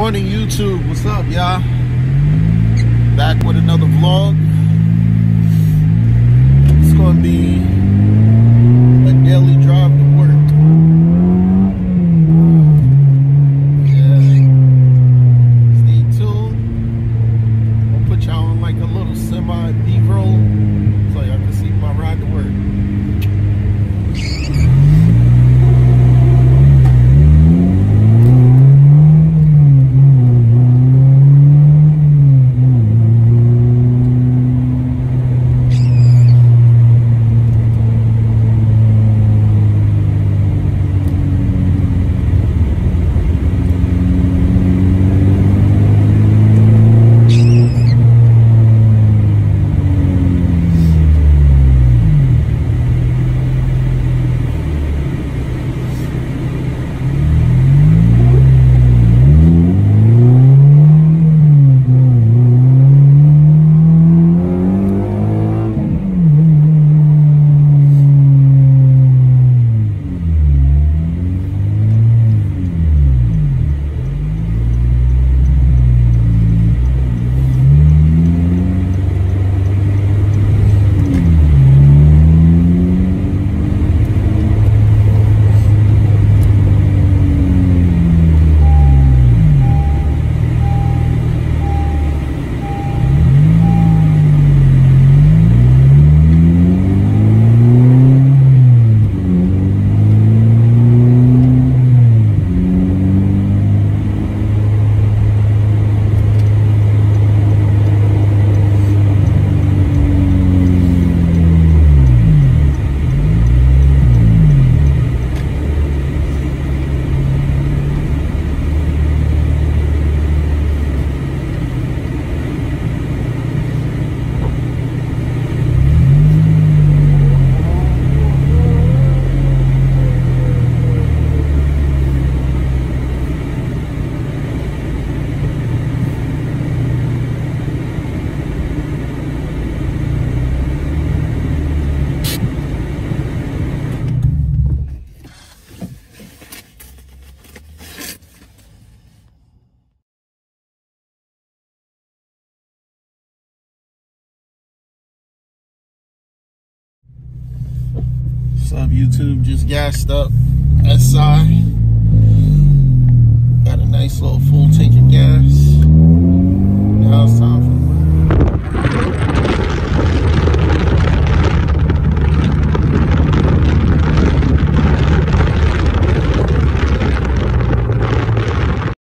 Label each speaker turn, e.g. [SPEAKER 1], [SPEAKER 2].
[SPEAKER 1] morning, YouTube. What's up, y'all? Back with another. What's up, YouTube? Just gassed up. SI.